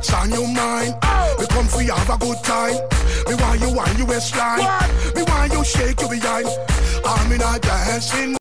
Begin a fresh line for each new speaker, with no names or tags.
touch on your mind. Oh. We come for you have a good time. Me want you on you waistline. What? Me want you shake your behind. I'm in a dancing.